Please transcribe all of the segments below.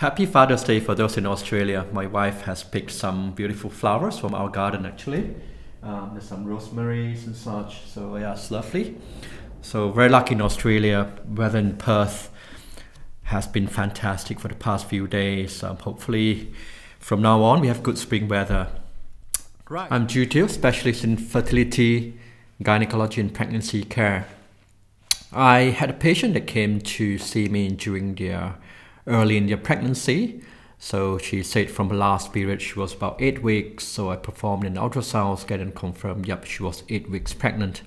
Happy Father's Day for those in Australia. My wife has picked some beautiful flowers from our garden actually. Um, there's some rosemaries and such, so yeah, it's lovely. So very lucky in Australia. Weather in Perth has been fantastic for the past few days. Um, hopefully, from now on, we have good spring weather. Right. I'm Joo Teoh, specialist in fertility, gynecology, and pregnancy care. I had a patient that came to see me during their early in their pregnancy. So she said from the last period she was about eight weeks. So I performed an ultrasound scan and confirmed, yep, she was eight weeks pregnant.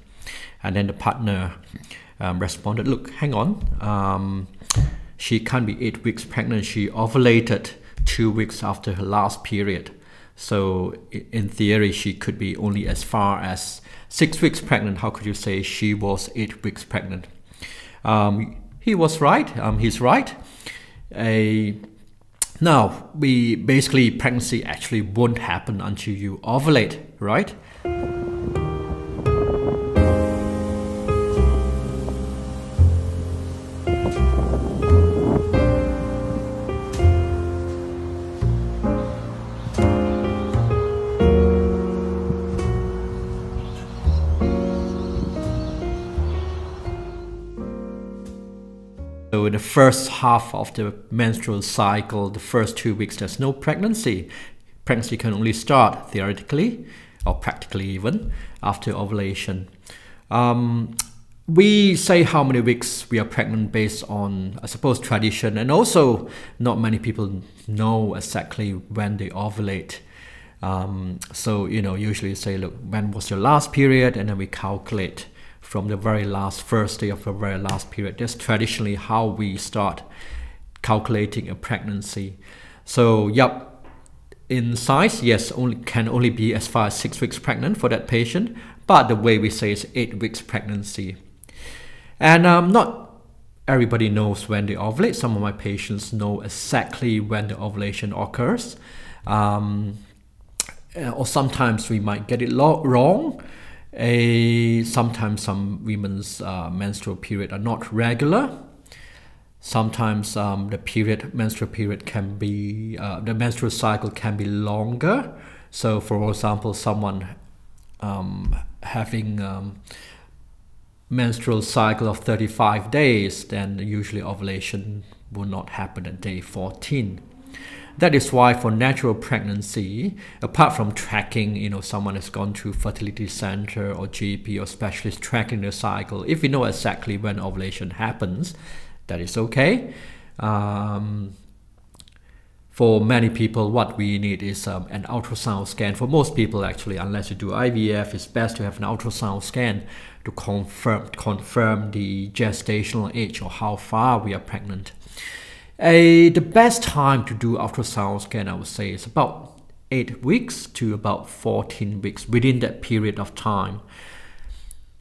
And then the partner um, responded, look, hang on, um, she can't be eight weeks pregnant. She ovulated two weeks after her last period. So in theory, she could be only as far as six weeks pregnant. How could you say she was eight weeks pregnant? Um, he was right. Um, he's right a now we basically pregnancy actually won't happen until you ovulate, right? So in the first half of the menstrual cycle, the first two weeks, there's no pregnancy. Pregnancy can only start theoretically or practically even after ovulation. Um, we say how many weeks we are pregnant based on, I suppose, tradition, and also not many people know exactly when they ovulate. Um, so, you know, usually you say, look, when was your last period? And then we calculate from the very last first day of the very last period. That's traditionally how we start calculating a pregnancy. So, yep, in size, yes, only can only be as far as six weeks pregnant for that patient, but the way we say is eight weeks pregnancy. And um, not everybody knows when they ovulate. Some of my patients know exactly when the ovulation occurs. Um, or sometimes we might get it wrong a, sometimes some women's uh, menstrual period are not regular. Sometimes um, the period menstrual period can be uh, the menstrual cycle can be longer. So, for example, someone um, having um, menstrual cycle of 35 days, then usually ovulation will not happen at day 14. That is why for natural pregnancy, apart from tracking, you know, someone has gone to fertility center or GP or specialist tracking the cycle, if we know exactly when ovulation happens, that is okay. Um, for many people, what we need is um, an ultrasound scan. For most people, actually, unless you do IVF, it's best to have an ultrasound scan to confirm confirm the gestational age or how far we are pregnant. A, the best time to do ultrasound scan, I would say, is about 8 weeks to about 14 weeks within that period of time.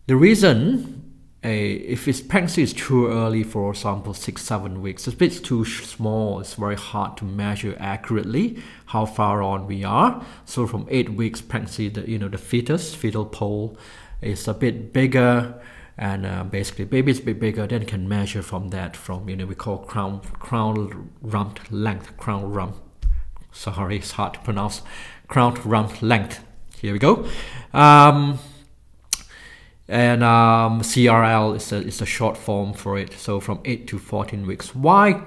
The reason, a, if its pregnancy is too early, for example, 6 7 weeks, it's a bit too small, it's very hard to measure accurately how far on we are. So from 8 weeks pregnancy, the, you know, the fetus, fetal pole, is a bit bigger and uh, basically babies a bit bigger then can measure from that from you know we call crown crown rump length crown rump sorry it's hard to pronounce crown rump length. Here we go. Um, and um, CRL is a, is a short form for it so from 8 to 14 weeks. Why?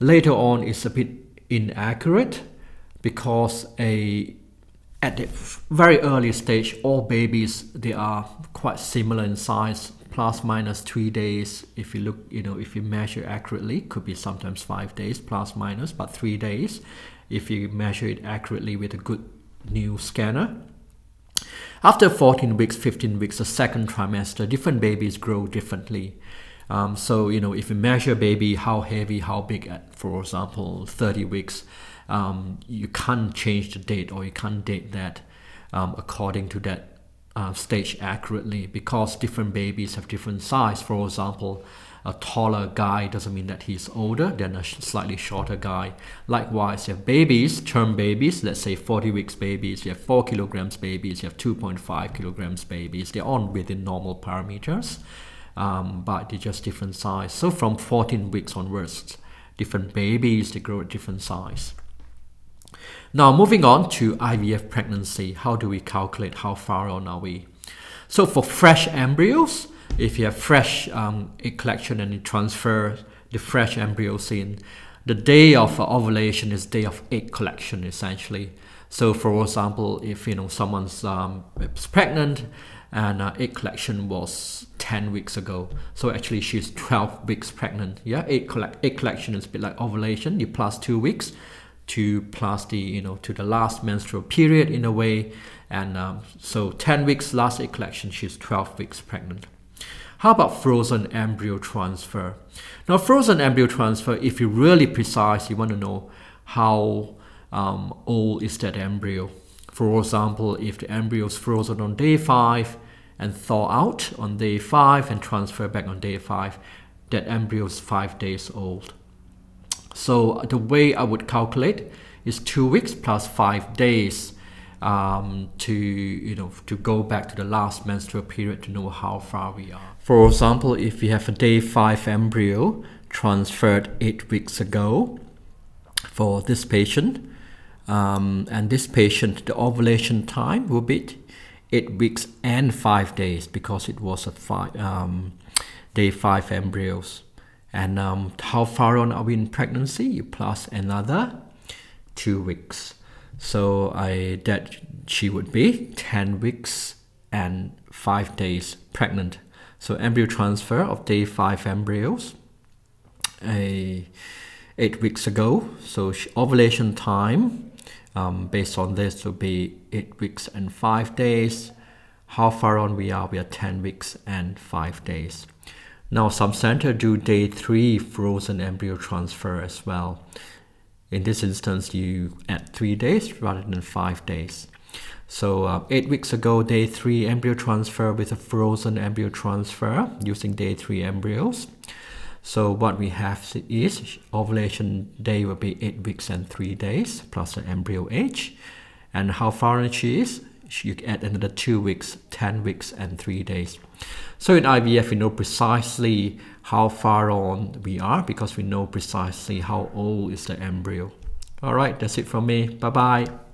Later on is a bit inaccurate because a at the very early stage all babies they are quite similar in size plus minus three days if you look you know if you measure accurately could be sometimes five days plus minus but three days if you measure it accurately with a good new scanner. After 14 weeks 15 weeks the second trimester different babies grow differently. Um, so you know if you measure baby how heavy how big at for example 30 weeks um, you can't change the date or you can't date that um, according to that uh, stage accurately because different babies have different size. For example, a taller guy doesn't mean that he's older than a slightly shorter guy. Likewise, you have babies, term babies, let's say 40 weeks babies, you have 4 kilograms babies, you have 2.5 kilograms babies. They're all within normal parameters, um, but they're just different size. So from 14 weeks onwards, different babies, they grow at different size. Now moving on to IVF pregnancy, how do we calculate how far on are we? So for fresh embryos, if you have fresh um, egg collection and you transfer the fresh embryos in, the day of ovulation is day of egg collection essentially. So for example, if you know someone's um, pregnant and uh, egg collection was 10 weeks ago, so actually she's 12 weeks pregnant. Yeah, egg, collect- egg collection is a bit like ovulation, you plus two weeks to plus the you know to the last menstrual period in a way, and um, so 10 weeks last egg collection, she's 12 weeks pregnant. How about frozen embryo transfer? Now, frozen embryo transfer, if you're really precise, you want to know how um, old is that embryo. For example, if the embryo is frozen on day 5 and thaw out on day 5 and transfer back on day 5, that embryo is 5 days old. So the way I would calculate is 2 weeks plus 5 days um, to you know to go back to the last menstrual period to know how far we are. For example, if we have a day five embryo transferred eight weeks ago for this patient, um, and this patient the ovulation time will be eight weeks and five days because it was a five, um, day five embryos. And um, how far on are we in pregnancy? Plus another two weeks. So I that she would be 10 weeks and 5 days pregnant. So embryo transfer of day 5 embryos a 8 weeks ago. So ovulation time um, based on this will be 8 weeks and 5 days. How far on we are? We are 10 weeks and 5 days. Now some center do day 3 frozen embryo transfer as well. In this instance, you add three days rather than five days. So uh, eight weeks ago, day three embryo transfer with a frozen embryo transfer using day three embryos. So what we have is ovulation day will be eight weeks and three days plus an embryo age. And how far she is, you add another two weeks, 10 weeks and three days. So in IVF, we know precisely how far on we are because we know precisely how old is the embryo. All right, that's it from me. Bye bye.